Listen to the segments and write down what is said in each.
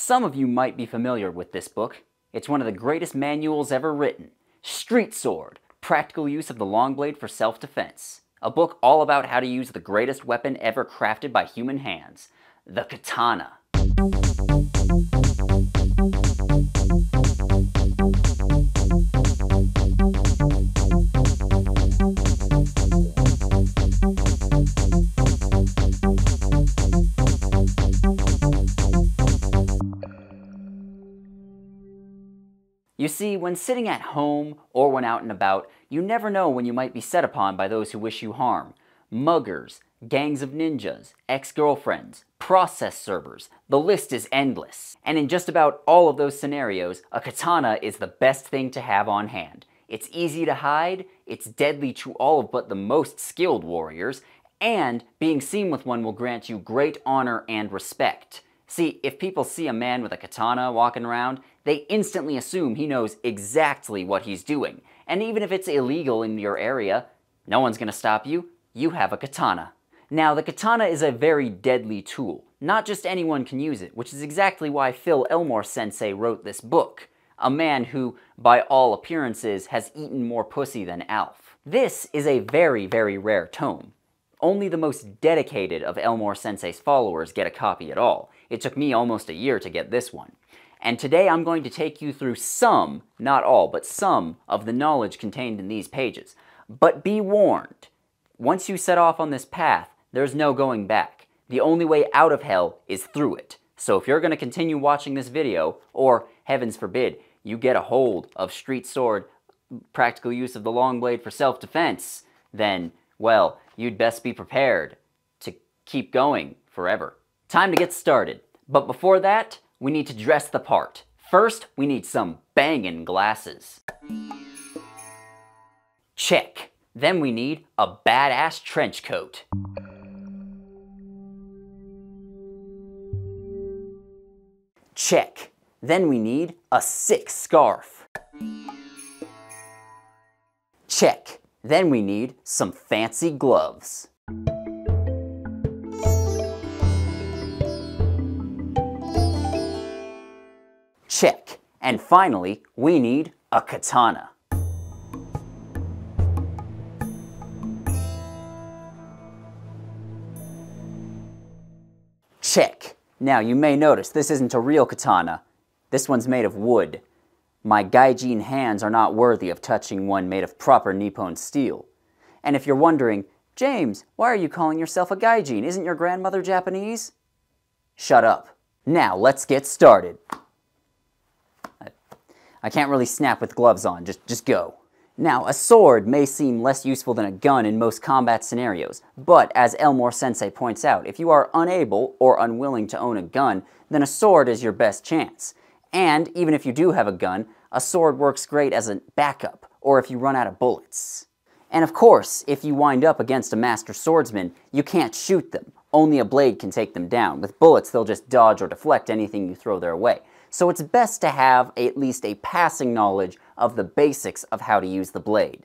Some of you might be familiar with this book. It's one of the greatest manuals ever written. Street Sword, Practical Use of the Long Blade for Self-Defense. A book all about how to use the greatest weapon ever crafted by human hands, the katana. You see, when sitting at home or when out and about, you never know when you might be set upon by those who wish you harm. Muggers, gangs of ninjas, ex-girlfriends, process servers, the list is endless. And in just about all of those scenarios, a katana is the best thing to have on hand. It's easy to hide, it's deadly to all but the most skilled warriors, and being seen with one will grant you great honor and respect. See, if people see a man with a katana walking around, they instantly assume he knows exactly what he's doing. And even if it's illegal in your area, no one's gonna stop you. You have a katana. Now, the katana is a very deadly tool. Not just anyone can use it, which is exactly why Phil Elmore sensei wrote this book. A man who, by all appearances, has eaten more pussy than Alf. This is a very, very rare tome. Only the most dedicated of Elmore Sensei's followers get a copy at all. It took me almost a year to get this one. And today I'm going to take you through some, not all, but some of the knowledge contained in these pages. But be warned, once you set off on this path, there's no going back. The only way out of hell is through it. So if you're going to continue watching this video, or heavens forbid, you get a hold of Street Sword, practical use of the long blade for self-defense, then, well, you'd best be prepared to keep going forever. Time to get started. But before that, we need to dress the part. First, we need some bangin' glasses. Check. Then we need a badass trench coat. Check. Then we need a sick scarf. Check. Then we need some fancy gloves. Check. And finally, we need a katana. Check. Now you may notice this isn't a real katana. This one's made of wood. My gaijin hands are not worthy of touching one made of proper Nippon steel. And if you're wondering, James, why are you calling yourself a gaijin? Isn't your grandmother Japanese? Shut up. Now let's get started. I can't really snap with gloves on, just, just go. Now, a sword may seem less useful than a gun in most combat scenarios, but as Elmore Sensei points out, if you are unable or unwilling to own a gun, then a sword is your best chance. And even if you do have a gun, a sword works great as a backup, or if you run out of bullets. And of course, if you wind up against a master swordsman, you can't shoot them. Only a blade can take them down. With bullets, they'll just dodge or deflect anything you throw their way. So it's best to have at least a passing knowledge of the basics of how to use the blade.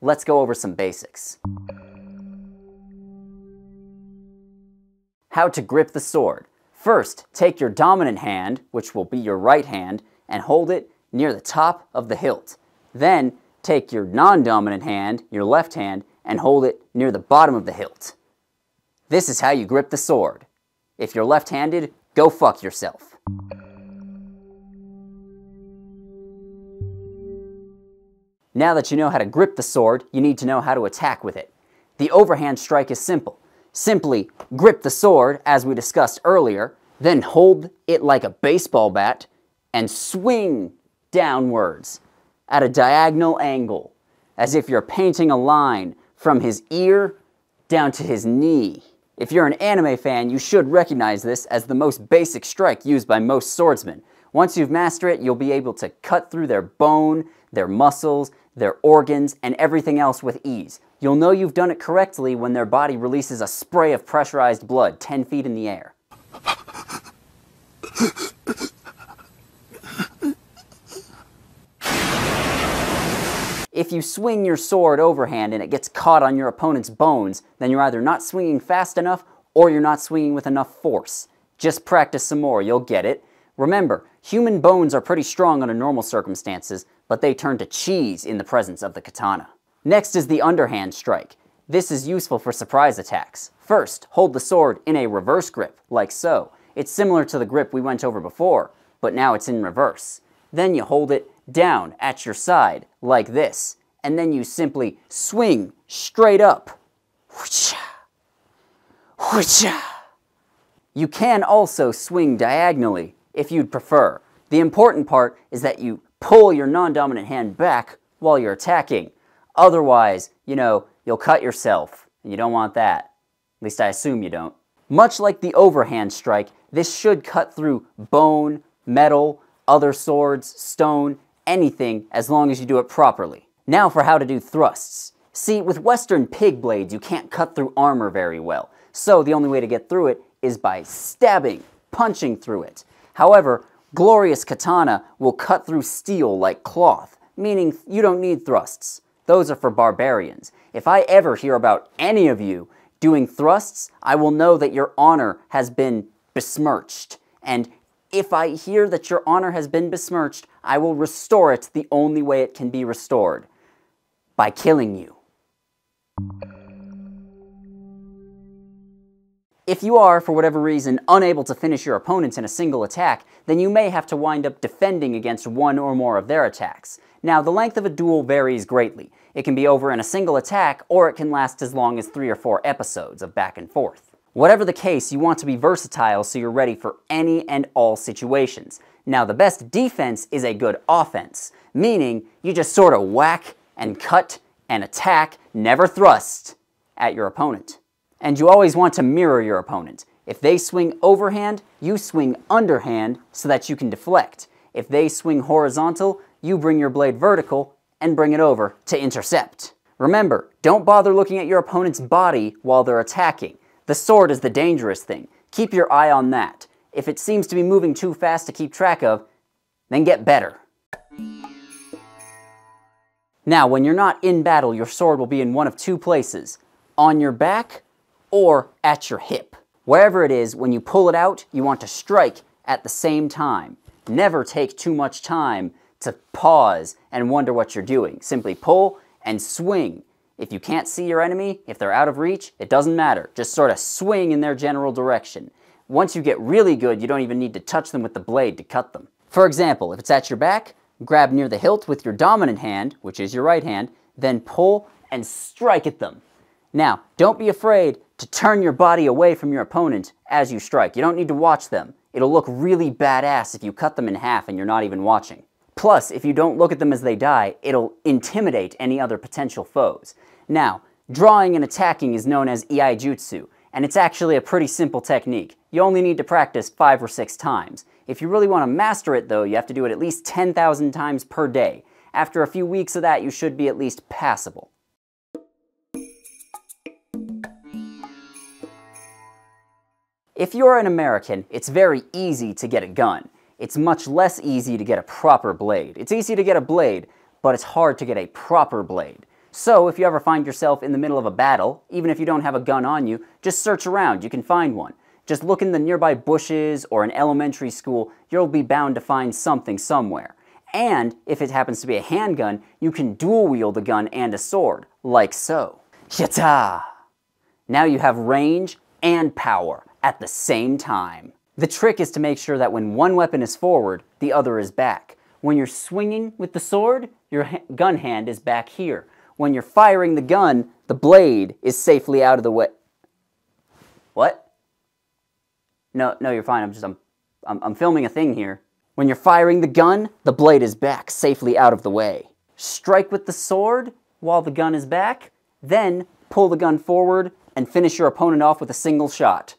Let's go over some basics. How to grip the sword. First, take your dominant hand, which will be your right hand, and hold it near the top of the hilt. Then, take your non-dominant hand, your left hand, and hold it near the bottom of the hilt. This is how you grip the sword. If you're left-handed, go fuck yourself. Now that you know how to grip the sword, you need to know how to attack with it. The overhand strike is simple. Simply grip the sword, as we discussed earlier, then hold it like a baseball bat and swing downwards at a diagonal angle, as if you're painting a line from his ear down to his knee. If you're an anime fan, you should recognize this as the most basic strike used by most swordsmen. Once you've mastered it, you'll be able to cut through their bone, their muscles, their organs, and everything else with ease. You'll know you've done it correctly when their body releases a spray of pressurized blood 10 feet in the air. If you swing your sword overhand and it gets caught on your opponent's bones, then you're either not swinging fast enough or you're not swinging with enough force. Just practice some more, you'll get it. Remember, human bones are pretty strong under normal circumstances, but they turn to cheese in the presence of the katana. Next is the underhand strike. This is useful for surprise attacks. First, hold the sword in a reverse grip, like so. It's similar to the grip we went over before, but now it's in reverse. Then you hold it down at your side, like this, and then you simply swing straight up. You can also swing diagonally, if you'd prefer. The important part is that you pull your non-dominant hand back while you're attacking. Otherwise, you know, you'll cut yourself, and you don't want that. At least I assume you don't. Much like the overhand strike, this should cut through bone, metal, other swords, stone, anything, as long as you do it properly. Now for how to do thrusts. See, with western pig blades, you can't cut through armor very well, so the only way to get through it is by stabbing, punching through it. However, glorious katana will cut through steel like cloth, meaning you don't need thrusts. Those are for barbarians. If I ever hear about any of you doing thrusts, I will know that your honor has been besmirched. And if I hear that your honor has been besmirched, I will restore it the only way it can be restored by killing you. If you are, for whatever reason, unable to finish your opponents in a single attack, then you may have to wind up defending against one or more of their attacks. Now, the length of a duel varies greatly. It can be over in a single attack, or it can last as long as three or four episodes of back and forth. Whatever the case, you want to be versatile so you're ready for any and all situations. Now, the best defense is a good offense, meaning you just sort of whack and cut and attack, never thrust, at your opponent. And you always want to mirror your opponent. If they swing overhand, you swing underhand so that you can deflect. If they swing horizontal, you bring your blade vertical and bring it over to intercept. Remember, don't bother looking at your opponent's body while they're attacking. The sword is the dangerous thing. Keep your eye on that. If it seems to be moving too fast to keep track of, then get better. Now, when you're not in battle, your sword will be in one of two places, on your back or at your hip. Wherever it is, when you pull it out, you want to strike at the same time. Never take too much time to pause and wonder what you're doing. Simply pull and swing. If you can't see your enemy, if they're out of reach, it doesn't matter. Just sort of swing in their general direction. Once you get really good, you don't even need to touch them with the blade to cut them. For example, if it's at your back, grab near the hilt with your dominant hand, which is your right hand, then pull and strike at them. Now, don't be afraid to turn your body away from your opponent as you strike. You don't need to watch them. It'll look really badass if you cut them in half and you're not even watching. Plus, if you don't look at them as they die, it'll intimidate any other potential foes. Now, drawing and attacking is known as Iaijutsu, and it's actually a pretty simple technique. You only need to practice five or six times. If you really want to master it though, you have to do it at least 10,000 times per day. After a few weeks of that, you should be at least passable. If you're an American, it's very easy to get a gun. It's much less easy to get a proper blade. It's easy to get a blade, but it's hard to get a proper blade. So if you ever find yourself in the middle of a battle, even if you don't have a gun on you, just search around, you can find one. Just look in the nearby bushes or an elementary school, you'll be bound to find something somewhere. And if it happens to be a handgun, you can dual wield a gun and a sword, like so. Yata! Now you have range and power at the same time. The trick is to make sure that when one weapon is forward, the other is back. When you're swinging with the sword, your ha gun hand is back here. When you're firing the gun, the blade is safely out of the way. What? No, no, you're fine. I'm just, I'm, I'm, I'm filming a thing here. When you're firing the gun, the blade is back, safely out of the way. Strike with the sword while the gun is back, then pull the gun forward and finish your opponent off with a single shot.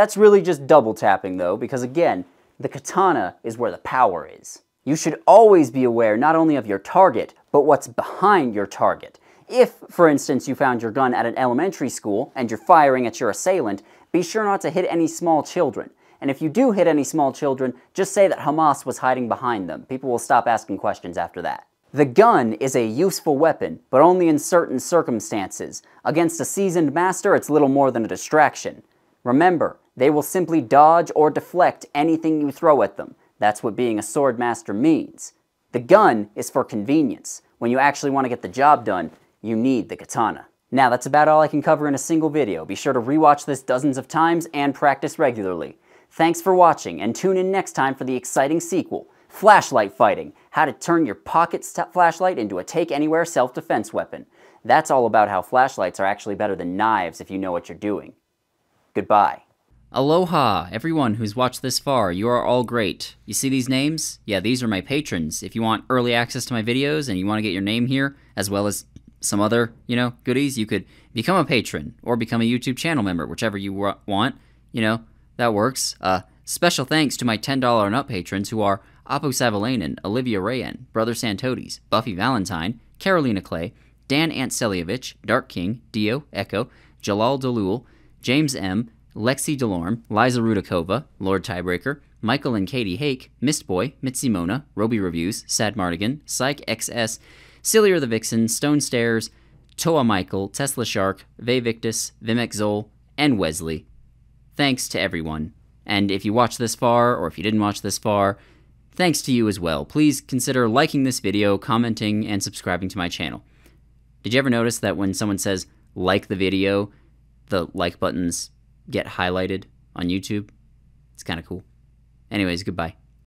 That's really just double tapping though, because again, the katana is where the power is. You should always be aware not only of your target, but what's behind your target. If, for instance, you found your gun at an elementary school and you're firing at your assailant, be sure not to hit any small children. And if you do hit any small children, just say that Hamas was hiding behind them. People will stop asking questions after that. The gun is a useful weapon, but only in certain circumstances. Against a seasoned master, it's little more than a distraction. Remember, they will simply dodge or deflect anything you throw at them. That's what being a sword master means. The gun is for convenience. When you actually want to get the job done, you need the katana. Now that's about all I can cover in a single video. Be sure to rewatch this dozens of times and practice regularly. Thanks for watching and tune in next time for the exciting sequel, Flashlight Fighting, how to turn your pocket flashlight into a take-anywhere self-defense weapon. That's all about how flashlights are actually better than knives if you know what you're doing. Goodbye. Aloha, everyone who's watched this far. You are all great. You see these names? Yeah, these are my patrons. If you want early access to my videos and you want to get your name here, as well as some other, you know, goodies, you could become a patron or become a YouTube channel member, whichever you want. You know, that works. Uh, special thanks to my $10 and up patrons who are Apo Savalainen, Olivia Rayan, Brother Santodes, Buffy Valentine, Carolina Clay, Dan Antselievich, Dark King, Dio, Echo, Jalal Dalul, James M., Lexi Delorme, Liza Rudakova, Lord Tiebreaker, Michael and Katie Hake, Mistboy, Mitzi Mona, Roby Reviews, Sad Mardigan, Psych XS, Cillier the Vixen, Stone Stairs, Toa Michael, Tesla Shark, Ve Victus, Vimex Zol, and Wesley. Thanks to everyone. And if you watched this far, or if you didn't watch this far, thanks to you as well. Please consider liking this video, commenting, and subscribing to my channel. Did you ever notice that when someone says like the video, the like buttons get highlighted on YouTube. It's kind of cool. Anyways, goodbye.